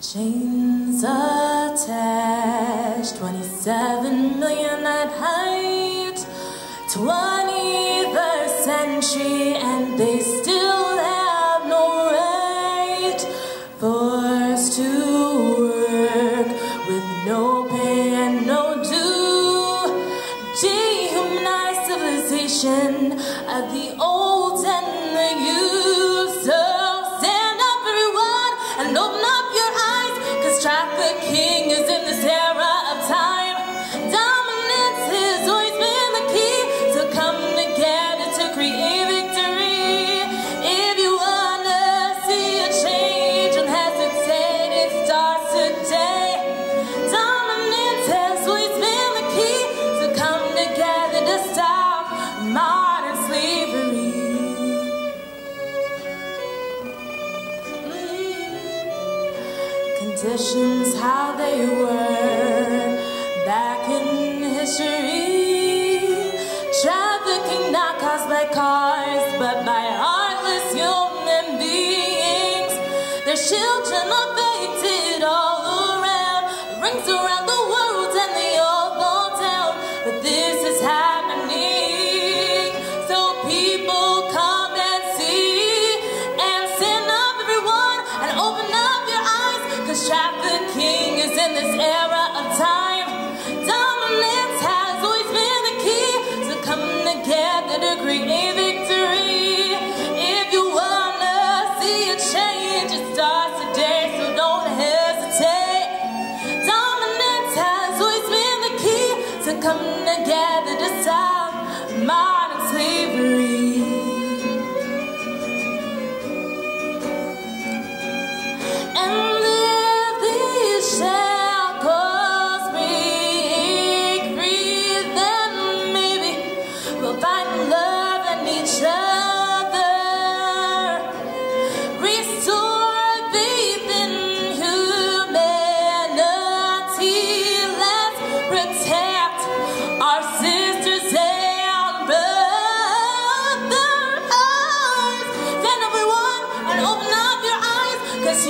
Chains attached, 27 million at height, 20th century, and they still have no right. Forced to work with no pay and no due, dehumanized civilization of the Stop the kids. Politicians, how they were back in history. Trafficking not caused by cars, but by heartless human beings. Their children are baited all around, rings around the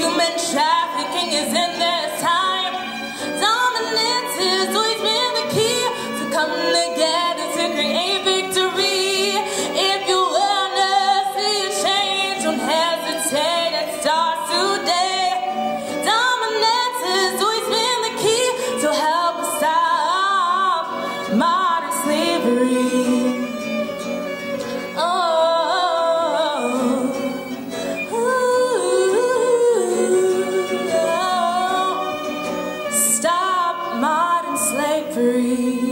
human trafficking is in there. you.